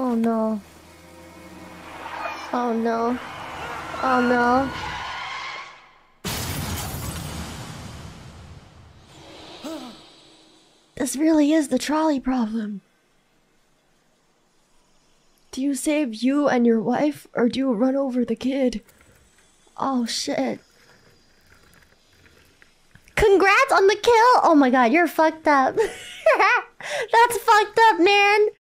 Oh no. Oh no. Oh no. This really is the trolley problem. Do you save you and your wife, or do you run over the kid? Oh shit. Congrats on the kill! Oh my god, you're fucked up. That's fucked up, man.